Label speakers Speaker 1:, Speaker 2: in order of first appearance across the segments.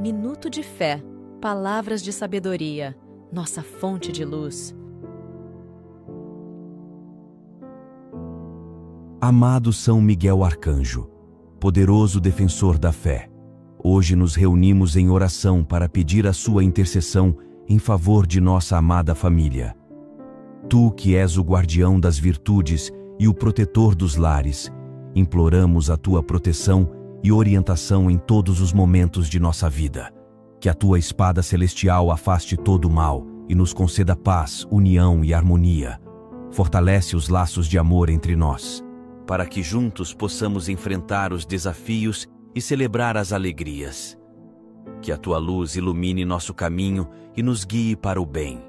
Speaker 1: Minuto de fé, palavras de sabedoria, nossa fonte de luz.
Speaker 2: Amado São Miguel Arcanjo, poderoso defensor da fé, hoje nos reunimos em oração para pedir a sua intercessão em favor de nossa amada família. Tu, que és o guardião das virtudes e o protetor dos lares, imploramos a tua proteção e orientação em todos os momentos de nossa vida. Que a tua espada celestial afaste todo o mal e nos conceda paz, união e harmonia. Fortalece os laços de amor entre nós, para que juntos possamos enfrentar os desafios e celebrar as alegrias. Que a tua luz ilumine nosso caminho e nos guie para o bem.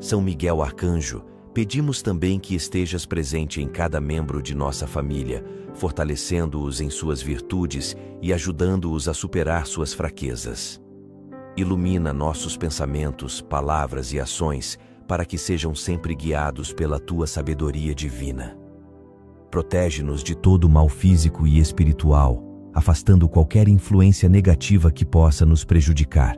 Speaker 2: São Miguel Arcanjo, pedimos também que estejas presente em cada membro de nossa família, fortalecendo-os em suas virtudes e ajudando-os a superar suas fraquezas. Ilumina nossos pensamentos, palavras e ações para que sejam sempre guiados pela tua sabedoria divina. Protege-nos de todo mal físico e espiritual, afastando qualquer influência negativa que possa nos prejudicar.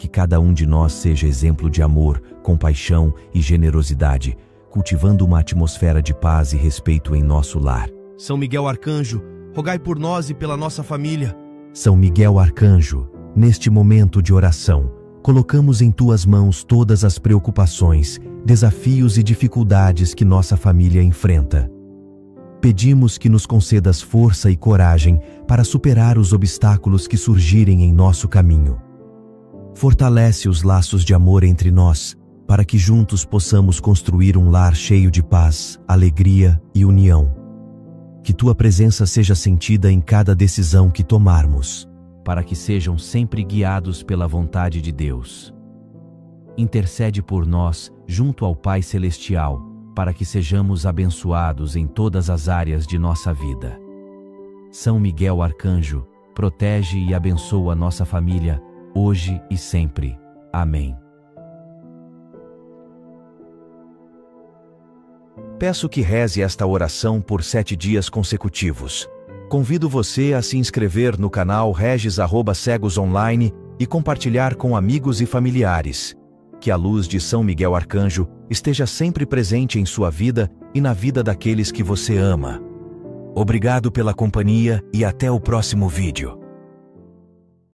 Speaker 2: Que cada um de nós seja exemplo de amor, compaixão e generosidade, cultivando uma atmosfera de paz e respeito em nosso lar.
Speaker 3: São Miguel Arcanjo, rogai por nós e pela nossa família.
Speaker 2: São Miguel Arcanjo, neste momento de oração, colocamos em tuas mãos todas as preocupações, desafios e dificuldades que nossa família enfrenta. Pedimos que nos concedas força e coragem para superar os obstáculos que surgirem em nosso caminho. Fortalece os laços de amor entre nós, para que juntos possamos construir um lar cheio de paz, alegria e união. Que tua presença seja sentida em cada decisão que tomarmos, para que sejam sempre guiados pela vontade de Deus. Intercede por nós junto ao Pai Celestial, para que sejamos abençoados em todas as áreas de nossa vida. São Miguel Arcanjo, protege e abençoa nossa família, hoje e sempre. Amém. Peço que reze esta oração por sete dias consecutivos. Convido você a se inscrever no canal Regis Online e compartilhar com amigos e familiares. Que a luz de São Miguel Arcanjo esteja sempre presente em sua vida e na vida daqueles que você ama. Obrigado pela companhia e até o próximo vídeo.